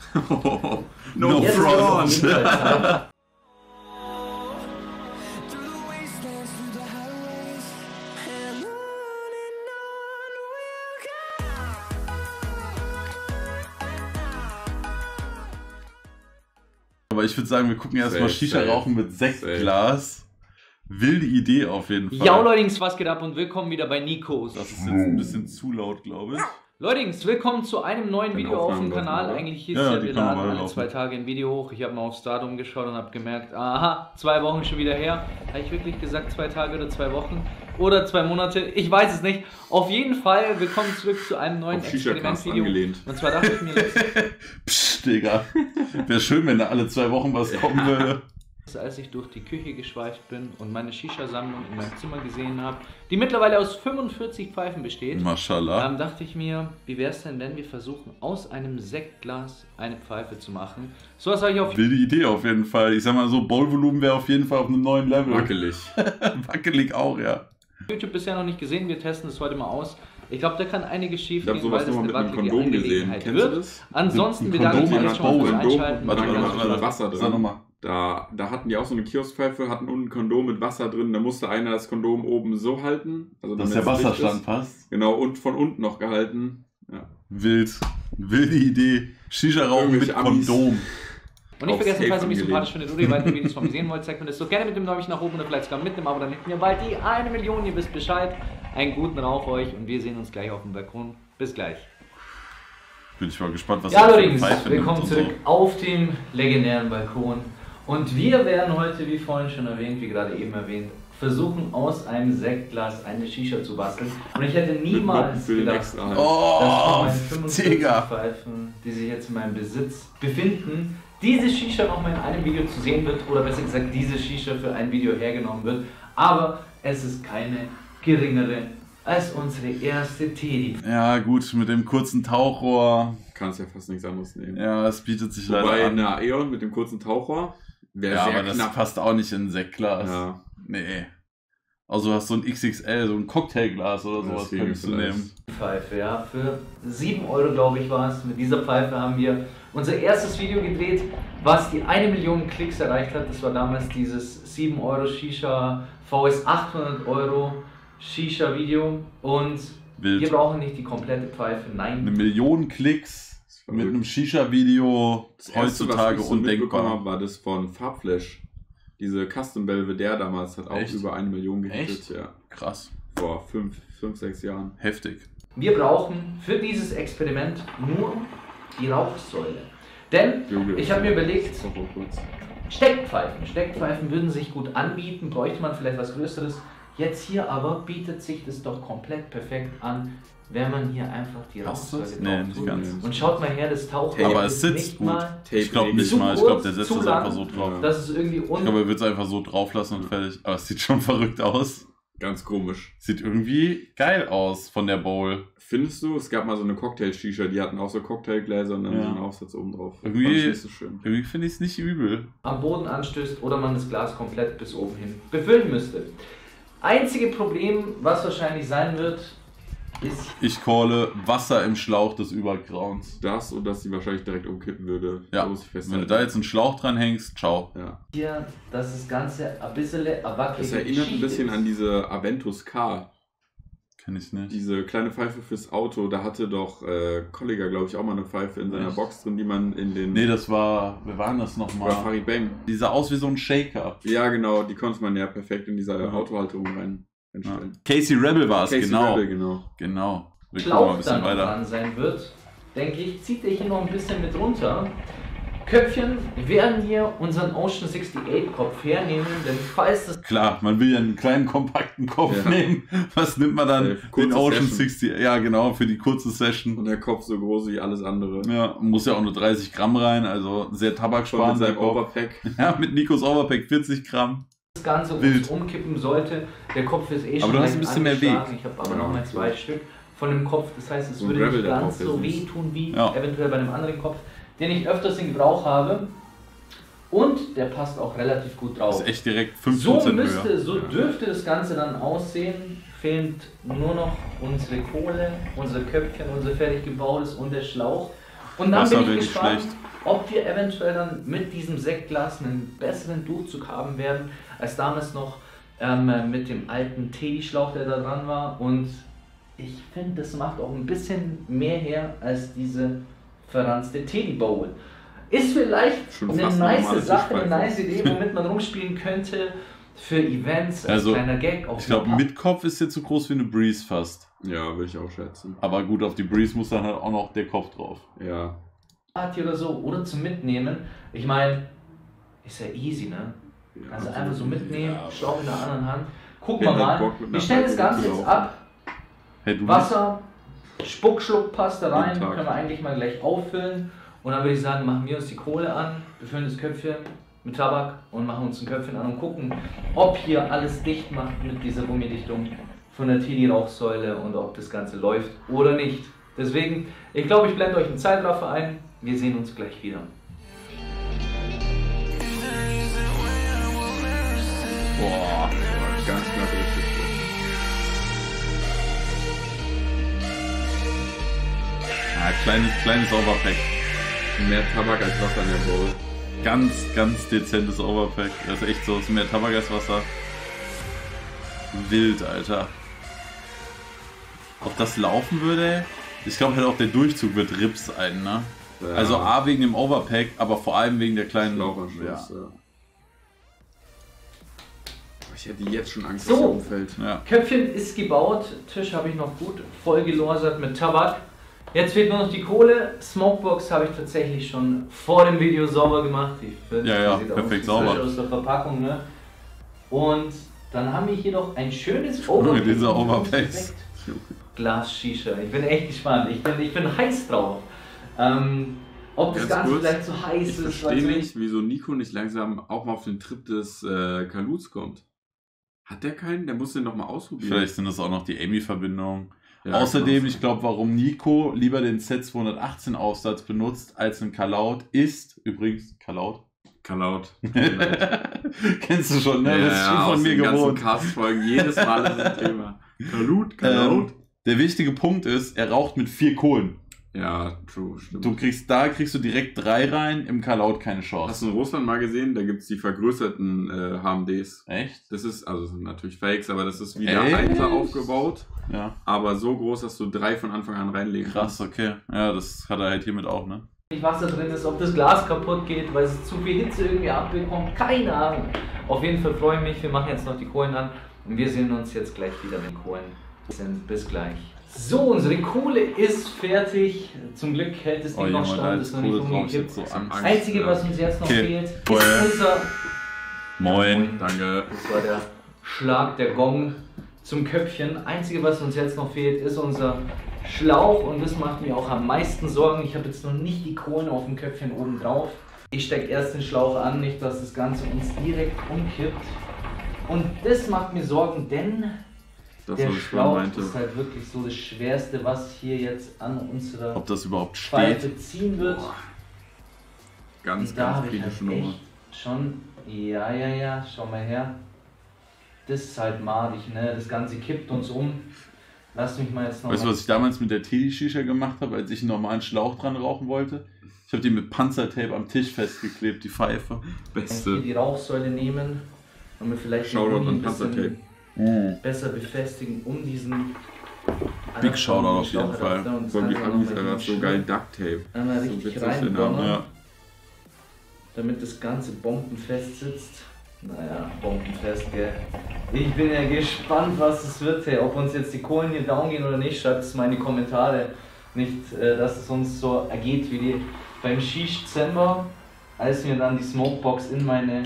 no, No front. Aber ich würde sagen, wir gucken erstmal Shisha safe. rauchen mit Sektglas. Wilde Idee auf jeden Fall. Ja, Leutings, was geht ab und willkommen wieder bei Nikos. Das ist jetzt ein bisschen zu laut, glaube ich. Leutings, willkommen zu einem neuen Video auf dem Kanal. oder? Eigentlich hieß Ja, ja, wir laden alle laufen. zwei Tage ein Video hoch. Ich habe mal aufs Datum geschaut und habe gemerkt, aha, zwei Wochen schon wieder her. Habe ich wirklich gesagt zwei Tage oder zwei Wochen? Oder zwei Monate? Ich weiß es nicht. Auf jeden Fall, willkommen zurück zu einem neuen Experimentvideo. Und zwar dachte ich mir, letztens, Psst, Digga. Wäre schön, wenn da alle zwei Wochen was kommen würde. Als ich durch die Küche geschweift bin und meine Shisha-Sammlung in meinem Zimmer gesehen habe, die mittlerweile aus 45 Pfeifen besteht, Mashallah. Ähm, dachte ich mir, wie wäre es denn, wenn wir versuchen, aus einem Sektglas eine Pfeife zu machen? So was habe ich auf Wilde Idee auf jeden Fall. Ich sag mal so, Ballvolumen wäre auf jeden Fall auf einem neuen Level. Wackelig. Wackelig auch, ja. YouTube bisher noch nicht gesehen. Wir testen das heute mal aus. Ich glaube, da kann einiges schief Ich habe gehen, sowas weil das eine mit einem wackelige Kondom gesehen. Angelegenheit Kennst du wird. das? Ansonsten bedanke ich Kondom mich mit schon mal fürs. Einschalten. Warte, Dann warte, noch warte, mit warte. Wasser Sag drin. nochmal. Da, da hatten die auch so eine Kioskpfeife, hatten unten ein Kondom mit Wasser drin. Da musste einer das Kondom oben so halten. Also Dass der Wasserstand ist. passt. Genau, und von unten noch gehalten. Ja. Wild. Wilde Idee. Shisha rauchen mit Amis. Kondom. Und nicht vergessen, falls ihr mich sympathisch findet oder ihr weitere Videos von mir sehen wollt, zeigt mir das doch gerne mit dem Daumen nach oben oder vielleicht sogar mit dem Abo, dann hinten mir bald die eine Million, ihr wisst Bescheid. Einen guten Rauch euch und wir sehen uns gleich auf dem Balkon. Bis gleich. Bin ich mal gespannt, was Ja, er allerdings, willkommen zurück auf dem legendären Balkon. Und wir werden heute, wie vorhin schon erwähnt, wie gerade eben erwähnt, versuchen aus einem Sektglas eine Shisha zu basteln. Und ich hätte niemals gedacht, dass von Oh, meinen 45 Digga. Pfeifen, die sich jetzt in meinem Besitz befinden, diese Shisha nochmal in einem Video zu sehen wird, oder besser gesagt, diese Shisha für ein Video hergenommen wird. Aber es ist keine geringere als unsere erste Teddy. Ja, gut, mit dem kurzen Tauchrohr. Kannst ja fast nichts anderes nehmen. Ja, es bietet sich Wobei leider an. eine Aeon mit dem kurzen Tauchrohr wäre Ja, sehr aber das knapp. passt auch nicht in ein Sektglas. Ja. Nee. Also du hast so ein XXL, so ein Cocktailglas oder sowas Deswegen könntest du nehmen. Pfeife, ja. Für 7 Euro, glaube ich, war es. Mit dieser Pfeife haben wir unser erstes Video gedreht, was die 1 Million Klicks erreicht hat. Das war damals dieses 7 Euro Shisha VS 800 Euro Shisha Video. Und Wild. wir brauchen nicht die komplette Pfeife, Eine nein. Million Klicks mit einem Shisha-Video heutzutage was ich so undenkbar. habe, war das von Farbflash. Diese Custom Belvedere damals hat auch Echt? über eine Million gehittet. Ja. Krass. Vor fünf, fünf, sechs Jahren. Heftig. Wir brauchen für dieses Experiment nur die Rauchsäule. Denn ich habe mir überlegt. Steckpfeifen. Steckpfeifen würden sich gut anbieten, bräuchte man vielleicht was Größeres. Jetzt hier aber bietet sich das doch komplett perfekt an, wenn man hier einfach die Rauchsäule das? drauf Nee, nicht ganz. Und schaut mal her, das Taucht Aber ist es sitzt nicht gut. mal, Ich glaube nicht Zu mal, ich glaube, der setzt lang. einfach so drauf. Ja. dass es irgendwie Ich un... glaube, er wird es einfach so drauf lassen und fertig. Aber es sieht schon verrückt aus. Ganz komisch. Sieht irgendwie geil aus von der Bowl. Findest du, es gab mal so eine Cocktail-Shisha, die hatten auch so Cocktailgläser und dann Ja. so einen Aufsatz oben drauf. Irgendwie- Fand ich nicht so schön. Irgendwie finde ich es nicht übel. am Boden anstößt oder man das Glas komplett bis oben hin befüllen müsste. Einzige Problem, was wahrscheinlich sein wird, ist Ich calle Wasser im Schlauch des Übergrauens. Das und dass sie wahrscheinlich direkt umkippen würde. Ja, muss ich Wenn du da jetzt einen Schlauch dran hängst, ciao. ja. hier, dass das Ganze ein bisschen erwachsen Das erinnert ein bisschen an diese Aventus K. Kenn ich nicht. Diese kleine Pfeife fürs Auto. Da hatte doch äh, Kollega, glaube ich, auch mal eine Pfeife in seiner Echt? Box drin, die man in den. Nee, das war. Wer war denn das nochmal? Farid Bang. Die sah aus wie so ein Shaker. Ja, genau, die konnte man ja perfekt in dieser Ja. Autohalterung rein Ja. einstellen. Casey Rebel war es, Casey genau. Rebel, genau. Genau. Wir gucken mal ein Schlauch bisschen weiter. dran sein wird, denke ich, zieht er hier noch ein bisschen mit runter. Köpfchen, wir werden hier unseren Ocean 68 Kopf hernehmen, denn falls das Klar, man will ja einen kleinen, kompakten Kopf Ja. nehmen. Was nimmt man dann? Äh, kurze Den Ocean Session. 60. Ja, genau, für die kurze Und Session. der Kopf so groß wie alles andere. Ja, muss ja auch nur 30 Gramm rein, also sehr mit tabaksparend. der seinem Kopf. Overpack. Ja, mit Nikos Overpack 40 Gramm. Ganze uns Wild. umkippen sollte, der Kopf ist eh Aber schon du hast ein bisschen mehr angeschlagen. Ich habe aber Genau. noch mal zwei Stück von dem Kopf, das heißt, es So würde nicht ganz so wehtun wie Ja. eventuell bei einem anderen Kopf, den ich öfters in Gebrauch habe. Und der passt auch relativ gut drauf. Das ist echt direkt So 15 müsste, höher. so dürfte das Ganze dann aussehen. Fehlt nur noch unsere Kohle, unser Köpfchen, unser fertig gebautes und der Schlauch. Und dann Wasser bin ich nicht gespannt, schlecht. ob wir eventuell dann mit diesem Sektglas einen besseren Durchzug haben werden, als damals noch ähm, mit dem alten Teddy-Schlauch, der da dran war. Und ich finde, das macht auch ein bisschen mehr her als diese verranzte Teddy Bowl. Ist vielleicht Schon eine nice Sache, eine nice Idee, womit man rumspielen könnte für Events, als Also, kleiner Gag. Auf Ich glaube, mit Kopf ist jetzt so groß wie eine Breeze fast. Ja, würde ich auch schätzen. Aber gut, auf die Breeze muss dann halt auch noch der Kopf drauf. Ja. Party oder so oder zum Mitnehmen. Ich meine, ist ja easy, ne? Also einfach so mitnehmen, Ja, Schlauch in der anderen Hand. Gucken wir hat mal. Wir stellen das Ganze jetzt ab. Hey, Wasser, Spuckschluck passt da rein. Können wir eigentlich mal gleich auffüllen. Und dann würde ich sagen, machen wir uns die Kohle an, befüllen das Köpfchen mit Tabak und machen uns ein Köpfchen an und gucken, ob hier alles dicht macht mit dieser Gummidichtung von der Teddy-Rauchsäule und ob das Ganze läuft oder nicht. Deswegen, ich glaube, ich blende euch einen Zeitraffer ein. Wir sehen uns gleich wieder. Boah. Ganz knapp. Ah, kleines, kleines Overpack. Mehr Tabak als Wasser in der Bowl. Ganz, ganz dezentes Overpack. Das ist echt so, ist mehr Tabak als Wasser. Wild, Alter. Ob das laufen würde? Ich glaube halt auch der Durchzug wird Rips sein, ne? Ja. Also A wegen dem Overpack, aber vor allem wegen der kleinen Ja. ja. Ich hätte jetzt schon Angst, So. dass er umfällt. ja. Köpfchen ist gebaut, Tisch habe ich noch gut voll gelorsert mit Tabak. Jetzt fehlt nur noch die Kohle. Smokebox habe ich tatsächlich schon vor dem Video sauber gemacht. Ich finde, Ja, ja, die sieht perfekt aus, sauber. aus der Verpackung. Ne? Und dann haben wir hier noch ein schönes Junge, diese Overpacks. Glas Shisha. Ich bin echt gespannt. Ich bin, ich bin heiß drauf. Ähm, ob das Ganz Ganze kurz, vielleicht zu heiß Ich ist. verstehe weiß nicht, wieso Nico nicht langsam auch mal auf den Trip des äh, Kaluts kommt. Hat der keinen? Der muss den noch mal ausprobieren. Vielleicht sind das auch noch die Amy-Verbindungen. Ja, Außerdem, ich glaube, warum Nico lieber den Z218 Aufsatz benutzt als einen Kalaut ist, übrigens, Kalaut. Kalaut. Kennst du schon, ne? das ist schon aus von mir den ganzen gewohnt. Cast-Folgen, jedes Mal ist das Thema. Kalut, Kalaut. Ähm, der wichtige Punkt ist, er raucht mit vier Kohlen. Ja, true, stimmt. Du kriegst da kriegst du direkt drei rein, im Kalaut keine Hast Chance. du in Russland mal gesehen? Da gibt es die vergrößerten äh, HMDs. Echt? Das ist, also das sind natürlich Fakes, aber das ist wie der Echt? Einser aufgebaut, Ja. aber so groß, dass du drei von Anfang an reinlegen Krass, okay. Ja, das hat er halt hiermit auch, ne? nicht, was da drin ist, ob das Glas kaputt geht, weil es zu viel Hitze irgendwie abbekommt. Keine Ahnung. Auf jeden Fall freue ich mich. Wir machen jetzt noch die Kohlen an und wir sehen uns jetzt gleich wieder mit Kohlen. Sind bis gleich. So, unsere Kohle ist fertig. Zum Glück hält das Ding Oh noch stand, ist noch nicht umgekippt. so Das. Einzige, was uns jetzt noch Okay. fehlt, ist unser. Moin. Danke. Das war der Schlag, der Gong zum Köpfchen. Einzige, was uns jetzt noch fehlt, ist unser Schlauch und das macht mir auch am meisten Sorgen. Ich habe jetzt noch nicht die Kohlen auf dem Köpfchen oben drauf. Ich stecke erst den Schlauch an, nicht, dass das Ganze uns direkt umkippt. Und das macht mir Sorgen, denn Das, der was ich Schlauch meinte. ist halt wirklich so das Schwerste, was hier jetzt an unserer Ob das überhaupt steht? Pfeife ziehen wird. Boah. Ganz, Und da ganz ich halt kritische Nummer. echt schon, ja, ja, ja, schau mal her. Das ist halt madig, ne? Das Ganze kippt uns um. Lass mich mal jetzt noch. Weißt du, mal- was ich damals mit der Teddy-Shisha gemacht habe, als ich einen normalen Schlauch dran rauchen wollte? Ich habe die mit Panzertape am Tisch festgeklebt, die Pfeife. Kann ich hier Beste. die Rauchsäule nehmen und mir vielleicht den Shoutout an ein Panzertape. besser befestigen, um diesen. Big Shoutout auf jeden Fall. Allem die Amis, Alter, so geil Duct Tape. Einmal So richtig Ja. damit das Ganze bombenfest sitzt. Naja, bombenfest, gell. Ich bin ja gespannt, was es wird, hey. Ob uns jetzt die Kohlen hier down gehen oder nicht, schreibt es mal in die Kommentare. Nicht, äh, dass es uns so ergeht wie die beim Shish Dezember, als mir dann die Smokebox in meine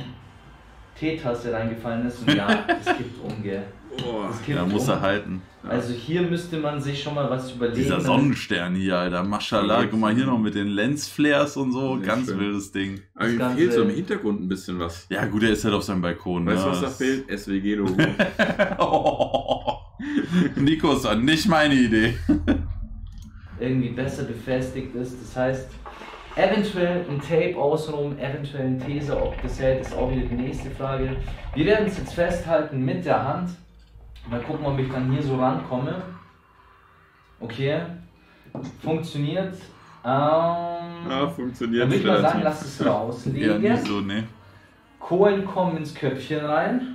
Teetasse reingefallen ist. Und ja, es kippt um, gell. Es kippt Ja, muss um. er halten. Also hier müsste man sich schon mal was überlegen. Dieser Sonnenstern hier, Alter. Maschallah. Guck mal hier noch mit den Lensflares und so. Sehr Ganz schön. wildes Ding. Aber mir fehlt so im Hintergrund ein bisschen was. Ja, gut, er ist halt auf seinem Balkon. Weißt du, ne? was da Das- fehlt? SWG-Logo. Oh. Nico, ist doch nicht meine Idee. irgendwie besser befestigt ist. Das heißt, eventuell ein Tape außenrum, eventuell ein Taser, ob das hält, ist auch wieder die nächste Frage. Wir werden es jetzt festhalten mit der Hand. Mal gucken, ob ich dann hier so rankomme. Okay, funktioniert. Ähm, Ja, funktioniert Dann würde ich mal sagen, lass es rauslegen. Ja, so, ne. Kohlen kommen ins Köpfchen rein.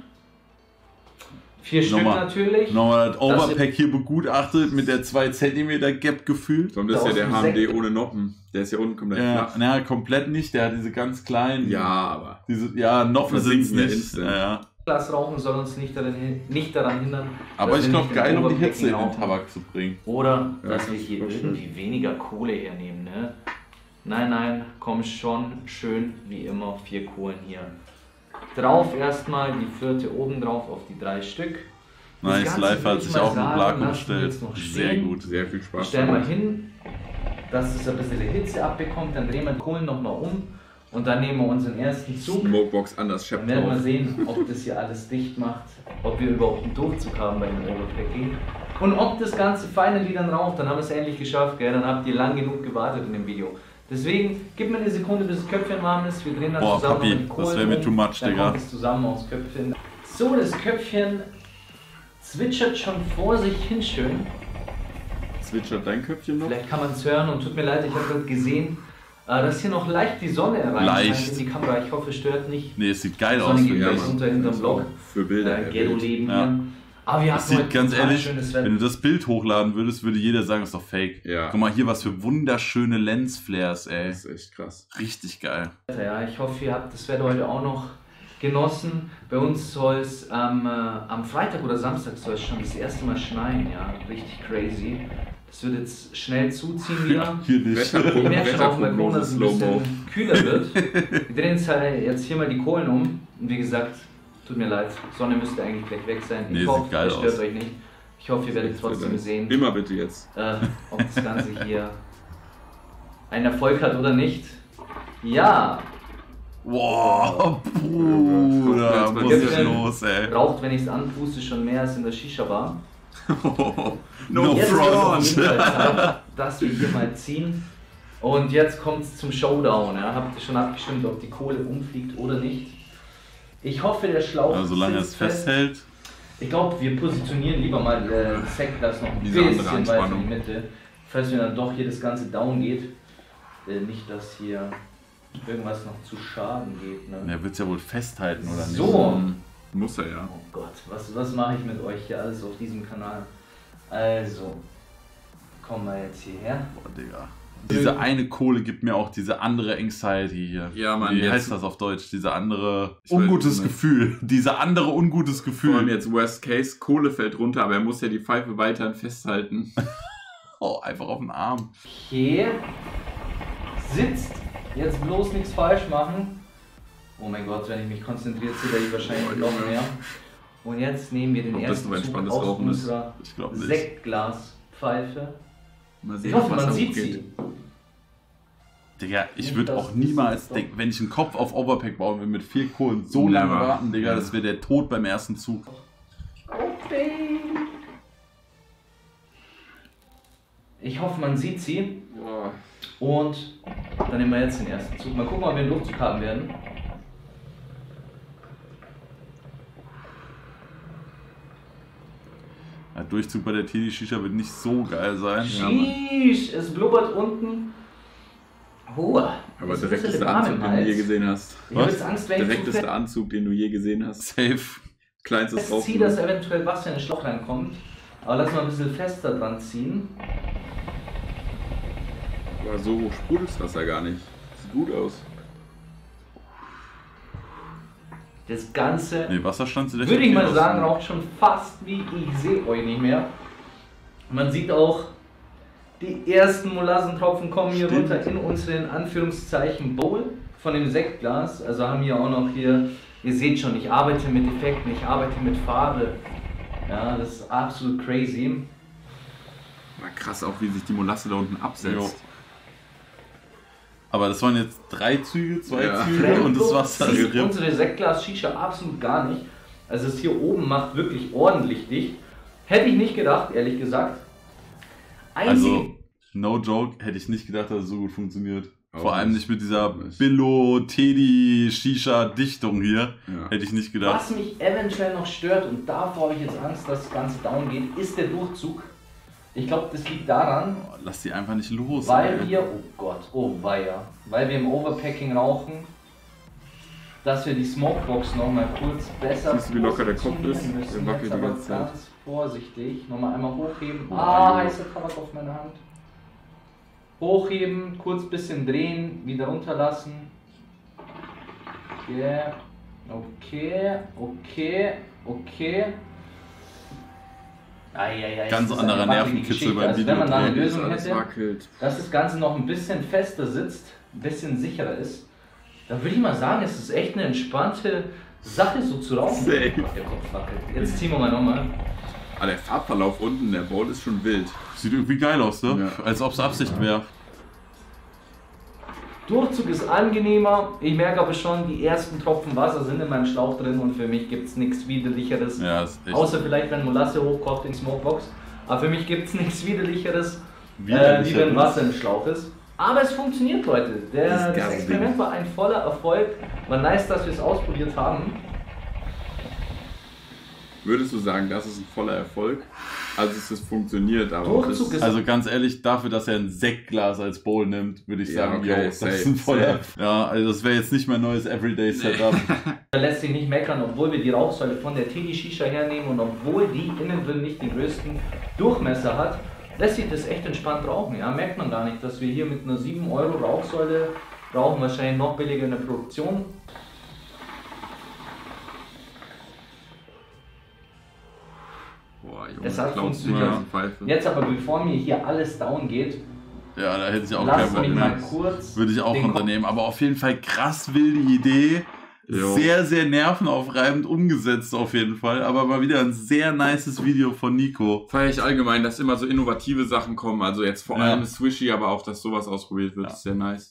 Vier Stück Nochmal. natürlich. Nochmal das Overpack hier begutachtet mit der 2 cm Gap gefühlt. So, das ist ja der HMD Sekt. ohne Noppen. Der ist ja unten komplett Ja, flach. na, komplett nicht. Der hat diese ganz kleinen. Ja, aber. Diese, ja, Noppen sind ja nicht. Ja, ja. Glas rauchen soll uns nicht daran, nicht daran hindern. Aber ich glaube, geil, um die Hitze in den. Tabak zu bringen. Oder Ja, dass das wir hier voll schön. irgendwie weniger Kohle hernehmen, ne? Nein, nein, komm schon schön wie immer vier Kohlen hier. Drauf erstmal die vierte oben drauf auf die drei Stück. Das Nice, würde hat ich sich wir umgestellt. jetzt noch Sehr gut. Sehr viel Spaß. Stellen wir hin, dass es ein bisschen Hitze abbekommt, dann drehen wir die Kohlen nochmal um und dann nehmen wir unseren ersten Zug. Smokebox anders Dann Chef werden wir sehen, ob das hier alles dicht macht, ob wir überhaupt einen Durchzug haben bei dem Overpacking und ob das Ganze finally dann raucht. Dann haben wir es endlich geschafft, gell? dann habt ihr lang genug gewartet in dem Video. Deswegen, gib mir eine Sekunde, bis das Köpfchen warm ist. Wir drehen dann Boah, zusammen Papi, das Kohlen wär mir too much, dann Digga. kommt es zusammen aufs Köpfchen. So, das Köpfchen zwitschert schon vor sich hin schön. Zwitschert dein Köpfchen noch? Vielleicht kann man es hören und tut mir leid, ich habe gerade gesehen, äh, dass hier noch leicht die Sonne rein Leicht. in die Kamera. Ich hoffe, es stört nicht. Nee, es sieht geil aus. Sonnige finde Ja, ich. Gleich Mann. unter hinterm Block. Für Bilder. Äh. Ghetto-Leben Ja. Aber wir Das hatten sieht ganz ehrlich, schönes wenn du das Bild hochladen würdest, würde jeder sagen, das ist doch fake. Ja. Guck mal hier, was für wunderschöne Lensflares, ey. Das ist echt krass. Richtig geil. Ja, ich hoffe, ihr habt das Wetter heute auch noch genossen. Bei uns soll es am, äh, am Freitag oder Samstag soll es schon das erste Mal schneien, ja. Richtig crazy. Das wird jetzt schnell zuziehen wieder. Hier nicht. Ich merke schon auf dem Balkon, dass es ein bisschen kühler wird. Wir drehen jetzt, halt jetzt hier mal die Kohlen um. Und wie gesagt, tut mir leid, Sonne müsste eigentlich gleich weg sein. Nee, ich sieht hoffe, geil stört aus. euch nicht. Ich hoffe, ihr werdet trotzdem sehen, Immer bitte jetzt. äh, ob das Ganze hier einen Erfolg hat oder nicht. Ja, Wow, Bruder, was ist los, ey? raucht, wenn ich es anpuste, schon mehr als in der Shisha-Bar. No jetzt front. Zeit, dass wir hier mal ziehen. Und jetzt kommt es zum Showdown. Ja. Habt ihr schon abgestimmt, ob die Kohle umfliegt oder nicht? Ich hoffe, der Schlauch Also, solange es sitzt fest. festhält. Ich glaube, wir positionieren lieber mal äh, das Sektglas noch ein Diese bisschen weiter in die Mitte. Falls mir dann doch hier das Ganze down geht. Äh, nicht, dass hier irgendwas noch zu Schaden geht. Ne? Der wird es ja wohl festhalten, oder nicht? So. Muss er ja. Oh Gott, was, was mache ich mit euch hier alles auf diesem Kanal? Also, kommen wir jetzt hierher. Boah, Digga. Diese eine Kohle gibt mir auch diese andere Anxiety hier. Ja, Mann, Wie jetzt- heißt das auf Deutsch? Diese andere weiß ungutes. Gefühl. Diese andere ungutes Vor allem Gefühl. jetzt Worst Case, Kohle fällt runter, aber er muss ja die Pfeife weiterhin festhalten. Oh, einfach auf den Arm. Okay, sitzt. Jetzt bloß nichts falsch machen. Oh mein Gott, wenn ich mich konzentriere, zitter ich wahrscheinlich Oh, noch mehr. Und jetzt nehmen wir den Ob das ersten Zug entspanntes aus unserer Ich glaube nicht. Sektglaspfeife. Mal Ich sehen, hoffe, was man sieht hochgeht. sie. Digga, ich würde auch niemals denken, wenn ich einen Kopf auf Overpack bauen will mit vier Kohlen so lange Never. warten, Digga, Ja. das wäre der Tod beim ersten Zug. Okay. Ich hoffe, man sieht sie. Boah. Und dann nehmen wir jetzt den ersten Zug. Mal gucken, ob wir einen Durchzug haben werden. Der Durchzug bei der Teddy Shisha wird nicht so geil sein. Ja. Sheesh, es blubbert unten. Hua. Aber Ist bisschen warm Anzug, den du je gesehen hast. Ich Was? Angst, wenn ich zu Direktester fest Anzug, den du je gesehen hast. Safe. Kleinstes ziehe, dass eventuell Wasser in den Schlauch reinkommt. Aber lass mal ein bisschen fester dran ziehen. Aber so hoch sprudelt das Wasser gar nicht. Sieht gut aus. Das Ganze, Nee, Wasserstand sieht würde ich mal aus. sagen, raucht schon fast wie ich sehe euch nicht mehr. Man sieht auch, die ersten Molassentropfen kommen hier Stimmt. runter in unseren Anführungszeichen Bowl von dem Sektglas. Also haben wir auch noch hier, ihr seht schon, ich arbeite mit Effekten, ich arbeite mit Farbe. Ja, das ist absolut crazy. War krass auch, wie sich die Molasse da unten absetzt. Aber das waren jetzt drei Züge, zwei Ja. Züge und das Wasser ist unsere Sektglas-Shisha absolut gar nicht. Also es hier oben macht wirklich ordentlich dicht. Hätte ich nicht gedacht, ehrlich gesagt. Einzige, Also, no joke, hätte ich nicht gedacht, dass es so gut funktioniert. Auch Vor allem nicht. mit dieser Auch nicht. Billo, Teddy, Shisha Dichtung hier. Ja. Hätte ich nicht gedacht. was mich eventuell noch stört, und davor habe ich jetzt Angst, dass das Ganze down geht, ist der Durchzug. Ich glaube, das liegt daran, Oh, lass die einfach nicht los. weil ey. wir, oh Gott, oh weia, weil wir im Overpacking rauchen, dass wir die Smokebox nochmal kurz besser Siehst du, wie locker der Kopf ist? müssen. Der wackelt die ganze Zeit. Ganz vorsichtig, nochmal einmal hochheben. Oh, ah, heißer Tabak auf meiner Hand. Hochheben, kurz bisschen drehen, wieder runterlassen. Okay, okay, okay, okay. Eieiei, es Ganz anderer Nervenkitzel beim also, wenn man da eine. Lösung hätte, wackelt. dass das Ganze noch ein bisschen fester sitzt, ein bisschen sicherer ist, dann würde ich mal sagen, es ist echt eine entspannte Sache, so zu rauchen. Safe. Der Kopf wackelt. Jetzt ziehen wir mal nochmal. Ah, der Farbverlauf unten, der Bowl ist schon wild. Sieht irgendwie geil aus, ne? Ja. Als ob es Absicht wäre. Durchzug ist angenehmer. Ich merke aber schon, die ersten Tropfen Wasser sind in meinem Schlauch drin und für mich gibt es nichts Widerlicheres. Ja, Außer vielleicht, wenn Molasse hochkocht in Smokebox. Aber für mich gibt es nichts Widerlicheres, äh, wie widerlicher. wenn Wasser im Schlauch ist. Aber es funktioniert, Leute. Der, Das das, Experiment war ein voller Erfolg. War nice, dass wir es ausprobiert haben. Würdest du sagen, das ist ein voller Erfolg? Also es ist funktioniert, aber das, ist- Also ganz ehrlich, dafür, dass er ein Sektglas als Bowl nimmt, würde ich Ja, sagen, okay, yo, das safe, ist ein voller. safe. Ja, also das wäre jetzt nicht mein neues Everyday Setup. Da lässt sich nicht meckern, obwohl wir die Rauchsäule von der Teddy Shisha hernehmen und obwohl die innen drin nicht den größten Durchmesser hat, lässt sich das echt entspannt rauchen. Ja, merkt man gar nicht, dass wir hier mit einer 7 Euro Rauchsäule rauchen, wahrscheinlich noch billiger in der Produktion. Du funktioniert. Pfeife. Jetzt aber, bevor mir hier alles down geht, Ja, da hätte ich auch keinen Bock mich mal mehr. kurz. Würde ich auch unternehmen. Aber auf jeden Fall krass wilde Idee. Jo. Sehr, sehr nervenaufreibend umgesetzt auf jeden Fall. Aber mal wieder ein sehr nices Video von Nico. Feiere ich allgemein, dass immer so innovative Sachen kommen. Also jetzt vor Ja. allem Swishy, aber auch, dass sowas ausprobiert wird, Ja. ist sehr nice.